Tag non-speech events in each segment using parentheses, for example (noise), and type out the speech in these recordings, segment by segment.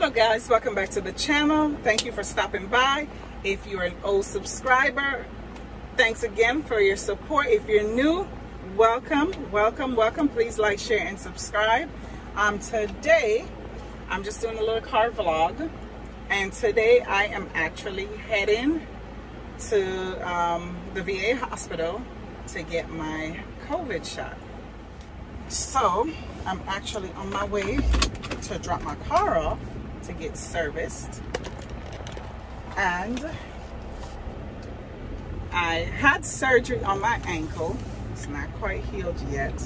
Hello guys, welcome back to the channel. Thank you for stopping by. If you're an old subscriber, thanks again for your support. If you're new, welcome, welcome, welcome. Please like, share, and subscribe. Um, today, I'm just doing a little car vlog. And today I am actually heading to um, the VA hospital to get my COVID shot. So I'm actually on my way to drop my car off to get serviced. And I had surgery on my ankle. It's not quite healed yet,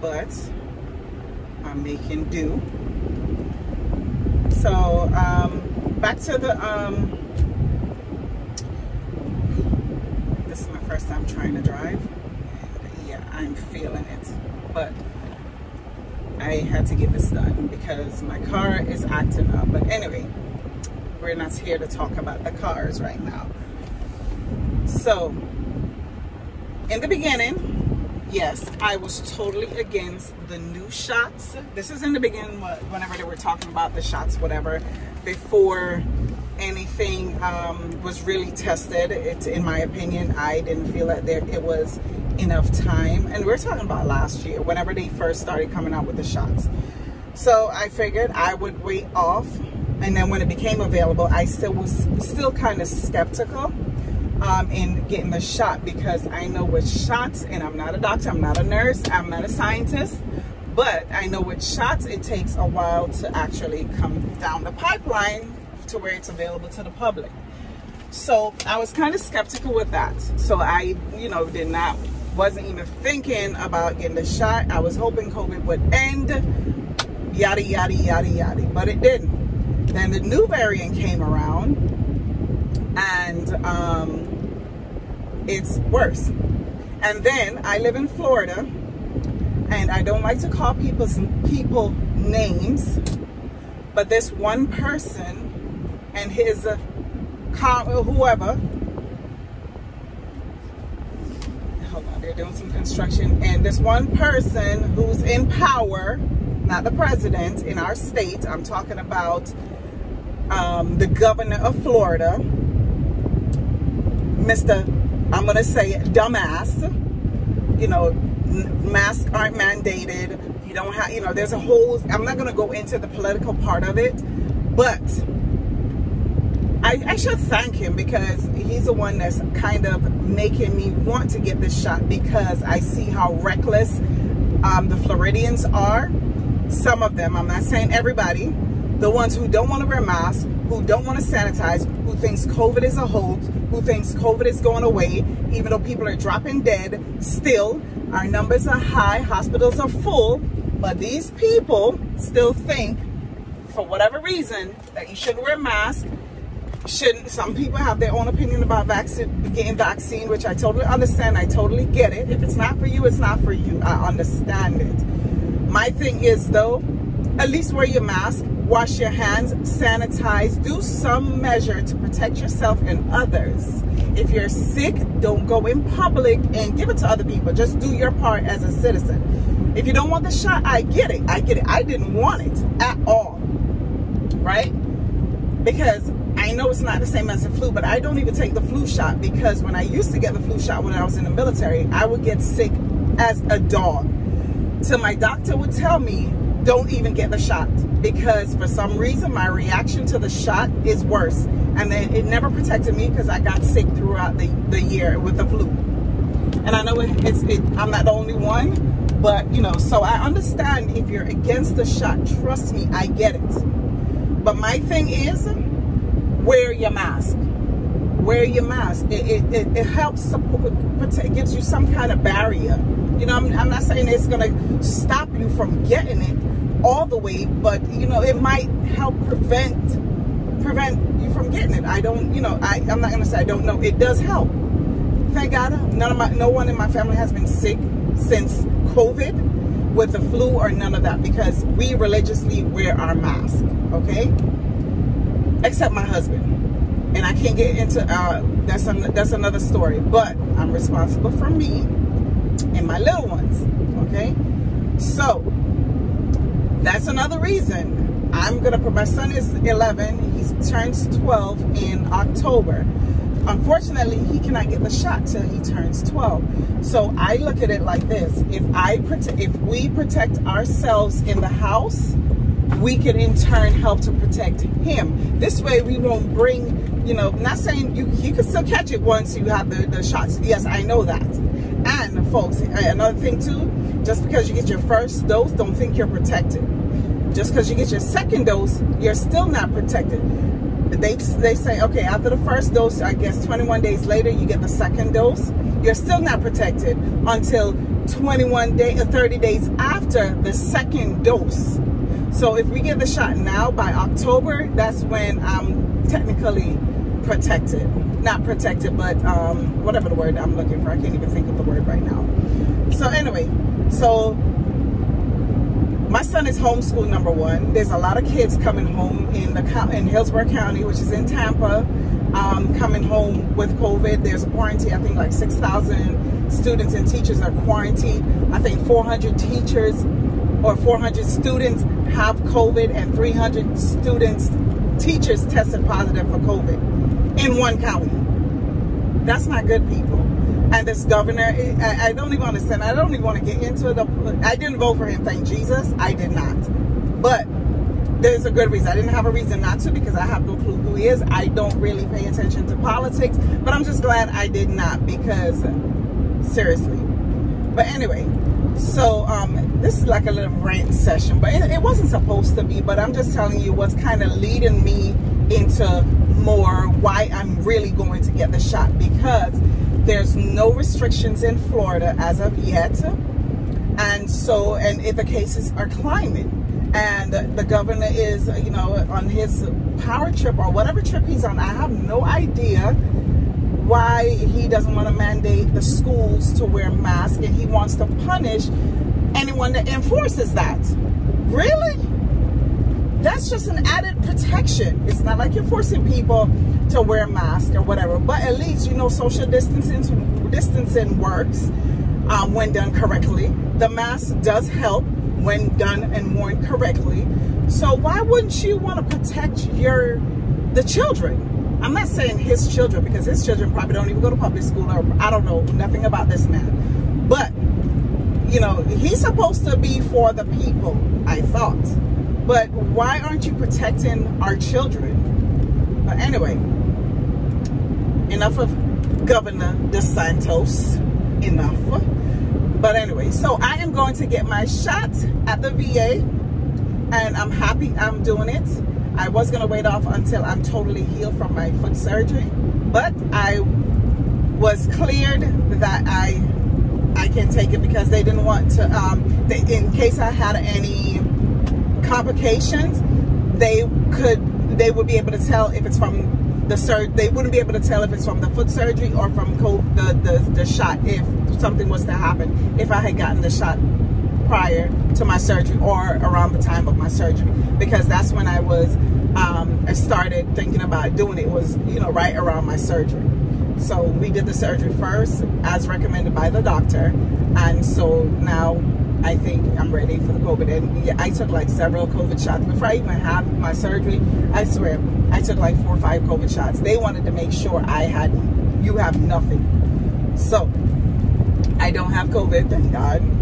but I'm making do. So um, back to the, um, this is my first time trying to drive. Yeah, I'm feeling it, but I had to get this done because my car is acting up. But anyway, we're not here to talk about the cars right now. So, in the beginning, yes, I was totally against the new shots. This is in the beginning, whenever they were talking about the shots, whatever, before anything um, was really tested. It, in my opinion, I didn't feel that there it was enough time. And we're talking about last year, whenever they first started coming out with the shots. So I figured I would wait off. And then when it became available, I still was still kind of skeptical um, in getting the shot because I know with shots, and I'm not a doctor, I'm not a nurse, I'm not a scientist, but I know with shots, it takes a while to actually come down the pipeline to where it's available to the public. So I was kind of skeptical with that. So I, you know, did not wasn't even thinking about getting the shot. I was hoping COVID would end, yada, yada, yada, yada, but it didn't. Then the new variant came around and um, it's worse. And then I live in Florida and I don't like to call people's people names, but this one person and his uh, whoever They're doing some construction. And this one person who's in power, not the president in our state, I'm talking about um, the governor of Florida, Mr. I'm going to say dumbass. You know, masks aren't mandated. You don't have, you know, there's a whole, I'm not going to go into the political part of it, but I, I, should thank him because he's the one that's kind of making me want to get this shot because I see how reckless um, the Floridians are. Some of them, I'm not saying everybody, the ones who don't want to wear masks, who don't want to sanitize, who thinks COVID is a hoax, who thinks COVID is going away, even though people are dropping dead, still, our numbers are high, hospitals are full, but these people still think, for whatever reason, that you shouldn't wear masks, shouldn't some people have their own opinion about vaccine getting vaccine which i totally understand i totally get it. If it's not for you it's not for you. I understand it. My thing is though at least wear your mask wash your hands sanitize do some measure to protect yourself and others. If you're sick don't go in public and give it to other people. Just do your part as a citizen. If you don't want the shot i get it. I get it. I didn't want it at all. Right? Because I know it's not the same as the flu, but I don't even take the flu shot because when I used to get the flu shot when I was in the military, I would get sick as a dog. So my doctor would tell me, don't even get the shot because for some reason my reaction to the shot is worse. And then it never protected me because I got sick throughout the, the year with the flu. And I know it, it's, it, I'm not the only one, but you know, so I understand if you're against the shot, trust me, I get it. But my thing is, wear your mask. Wear your mask. It, it, it, it helps support, it gives you some kind of barrier. You know, I'm, I'm not saying it's going to stop you from getting it all the way, but, you know, it might help prevent prevent you from getting it. I don't, you know, I, I'm not going to say I don't know. It does help. Thank God, uh, none of my, no one in my family has been sick since COVID with the flu or none of that because we religiously wear our mask, okay? Except my husband. And I can't get into uh, that's an, that's another story. But I'm responsible for me and my little ones. Okay, so that's another reason I'm gonna put my son is 11. He turns 12 in October. Unfortunately, he cannot get the shot till he turns 12. So I look at it like this: if I protect, if we protect ourselves in the house, we can in turn help to protect him. This way, we won't bring, you know, not saying you you can still catch it once you have the the shots. Yes, I know that. And folks, another thing too, just because you get your first dose, don't think you're protected. Just because you get your second dose, you're still not protected they they say okay after the first dose i guess 21 days later you get the second dose you're still not protected until 21 day or uh, 30 days after the second dose so if we get the shot now by october that's when i'm technically protected not protected but um, whatever the word i'm looking for i can't even think of the word right now so anyway so my son is homeschooled number one. There's a lot of kids coming home in the in Hillsborough County, which is in Tampa, um, coming home with COVID. There's a quarantine. I think like 6,000 students and teachers are quarantined. I think 400 teachers or 400 students have COVID and 300 students, teachers tested positive for COVID in one county. That's not good, people and this governor, I, I, don't even understand. I don't even want to get into it. I didn't vote for him, thank Jesus. I did not. But there's a good reason. I didn't have a reason not to because I have no clue who he is. I don't really pay attention to politics, but I'm just glad I did not because, seriously. But anyway, so um, this is like a little rant session, but it, it wasn't supposed to be. But I'm just telling you what's kind of leading me into more why I'm really going to get the shot because there's no restrictions in Florida as of yet. And so, and if the cases are climbing and the governor is, you know, on his power trip or whatever trip he's on, I have no idea why he doesn't want to mandate the schools to wear masks and he wants to punish anyone that enforces that. Really? That's just an added protection. It's not like you're forcing people to wear a mask or whatever. But at least, you know, social distancing, distancing works um, when done correctly. The mask does help when done and worn correctly. So why wouldn't you want to protect your the children? I'm not saying his children because his children probably don't even go to public school or I don't know nothing about this man. But you know, he's supposed to be for the people, I thought. But why aren't you protecting our children? But anyway, enough of Governor DeSantis. Enough. But anyway, so I am going to get my shot at the VA and I'm happy I'm doing it. I was going to wait off until I'm totally healed from my foot surgery, but I was cleared that I I can take it because they didn't want to, um, they, in case I had any complications, they could, they would be able to tell if it's from the sur they wouldn't be able to tell if it's from the foot surgery or from the, the, the shot if something was to happen, if I had gotten the shot prior to my surgery or around the time of my surgery because that's when I was um, I started thinking about doing it was you know right around my surgery so we did the surgery first as recommended by the doctor and so now I think I'm ready for the COVID. And I took like several COVID shots. Before I even had my surgery, I swear, I took like four or five COVID shots. They wanted to make sure I had, you have nothing. So, I don't have COVID, thank God.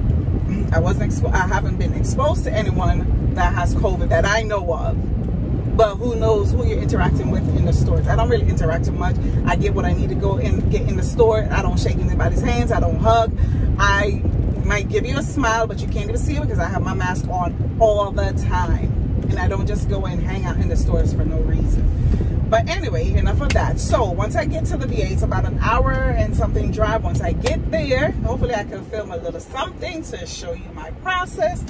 I wasn't, I haven't been exposed to anyone that has COVID that I know of. But who knows who you're interacting with in the stores. I don't really interact too much. I get what I need to go and get in the store. I don't shake anybody's hands. I don't hug. I might give you a smile, but you can't even see it because I have my mask on all the time. And I don't just go and hang out in the stores for no reason. But anyway, enough of that. So once I get to the VA, it's about an hour and something drive. Once I get there, hopefully I can film a little something to show you my process.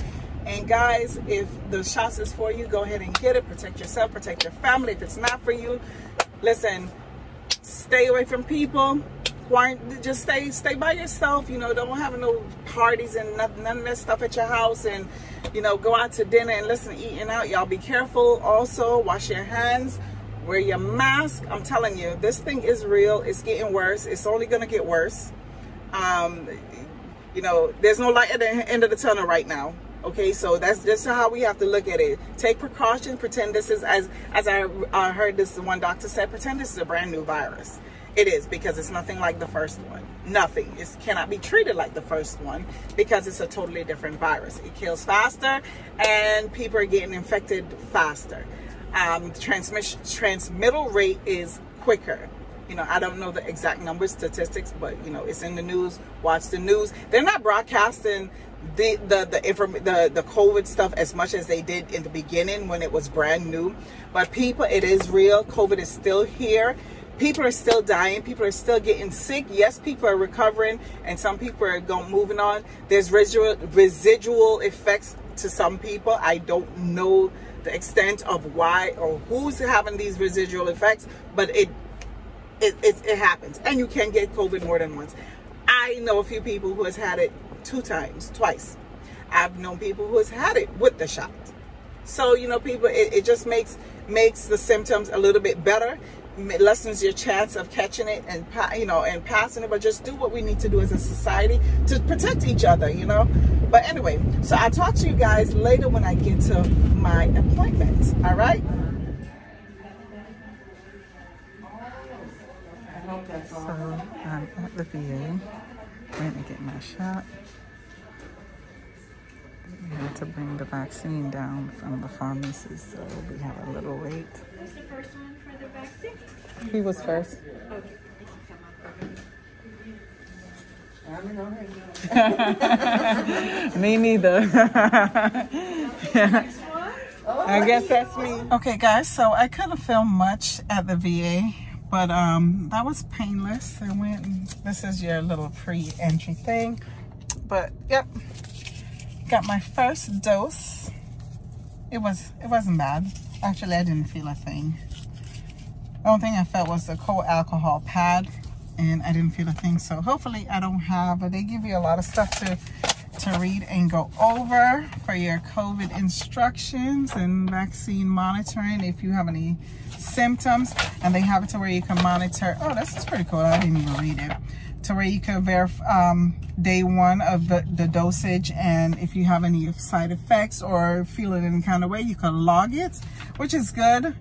And guys, if the shots is for you, go ahead and get it. Protect yourself, protect your family. If it's not for you, listen, stay away from people just stay stay by yourself you know don't have no parties and nothing, none of that stuff at your house and you know go out to dinner and listen eating out y'all be careful also wash your hands wear your mask i'm telling you this thing is real it's getting worse it's only gonna get worse um you know there's no light at the end of the tunnel right now Okay, so that's just how we have to look at it. Take precaution, pretend this is, as, as I, I heard this one doctor said, pretend this is a brand new virus. It is because it's nothing like the first one. Nothing. It cannot be treated like the first one because it's a totally different virus. It kills faster and people are getting infected faster. Um, transmission transmittal rate is quicker. You know, I don't know the exact numbers, statistics, but you know, it's in the news. Watch the news. They're not broadcasting the the the, inform, the the COVID stuff as much as they did in the beginning when it was brand new. But people, it is real. COVID is still here. People are still dying. People are still getting sick. Yes, people are recovering, and some people are going moving on. There's residual residual effects to some people. I don't know the extent of why or who's having these residual effects, but it it, it, it happens, and you can get COVID more than once. I know a few people who has had it two times, twice. I've known people who has had it with the shot. So, you know, people, it, it just makes makes the symptoms a little bit better, lessens your chance of catching it and, you know, and passing it, but just do what we need to do as a society to protect each other, you know. But anyway, so I'll talk to you guys later when I get to my appointment, all right? So um, I'm at the VA, went to get my shot. We had to bring the vaccine down from the pharmacy, so we have a little wait. Who's the first one for the vaccine? He was first. Okay. (laughs) me neither. (laughs) I guess that's me. Okay, guys, so I couldn't film much at the VA, but um, that was painless. I went, this is your little pre-entry thing. But, yep, got my first dose. It was, it wasn't bad. Actually, I didn't feel a thing. The only thing I felt was the cold alcohol pad and I didn't feel a thing. So hopefully I don't have, but they give you a lot of stuff to, to read and go over for your COVID instructions and vaccine monitoring if you have any symptoms. And they have it to where you can monitor. Oh, this is pretty cool. I didn't even read it. To where you can verify um, day one of the, the dosage and if you have any side effects or feel it in any kind of way, you can log it, which is good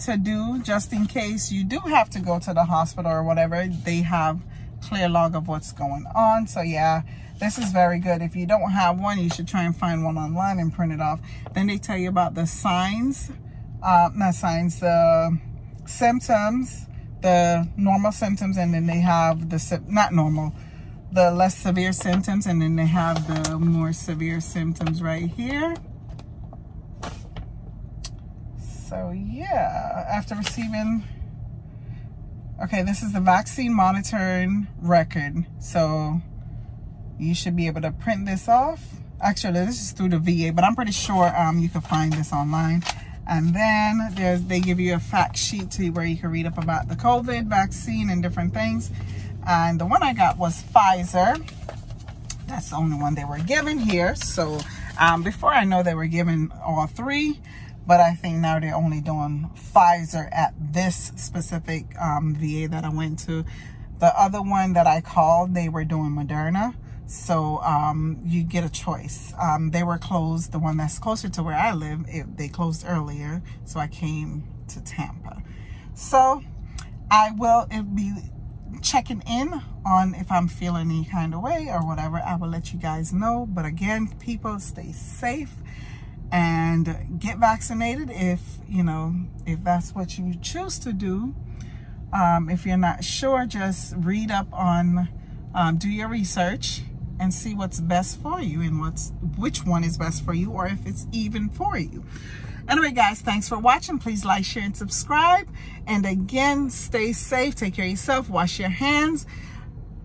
to do just in case you do have to go to the hospital or whatever. They have clear log of what's going on. So yeah this is very good. If you don't have one you should try and find one online and print it off. Then they tell you about the signs uh not signs the symptoms the normal symptoms and then they have the not normal the less severe symptoms and then they have the more severe symptoms right here so yeah, after receiving, okay, this is the vaccine monitoring record. So you should be able to print this off. Actually, this is through the VA, but I'm pretty sure um, you can find this online. And then there's, they give you a fact sheet to where you can read up about the COVID vaccine and different things. And the one I got was Pfizer. That's the only one they were given here. So um, before I know they were given all three, but I think now they're only doing Pfizer at this specific um, VA that I went to. The other one that I called, they were doing Moderna. So um, you get a choice. Um, they were closed. The one that's closer to where I live, it, they closed earlier. So I came to Tampa. So I will be checking in on if I'm feeling any kind of way or whatever. I will let you guys know. But again, people stay safe and get vaccinated if you know if that's what you choose to do um, if you're not sure just read up on um, do your research and see what's best for you and what's which one is best for you or if it's even for you. Anyway guys thanks for watching. Please like share and subscribe. And again stay safe. Take care of yourself. Wash your hands.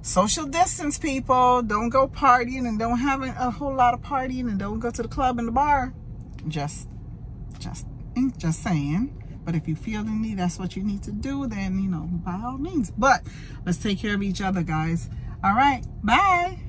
Social distance people. Don't go partying and don't have a whole lot of partying and don't go to the club and the bar. Just just mm, just saying. But if you feel the need that's what you need to do then you know by all means. But let's take care of each other guys. All right. Bye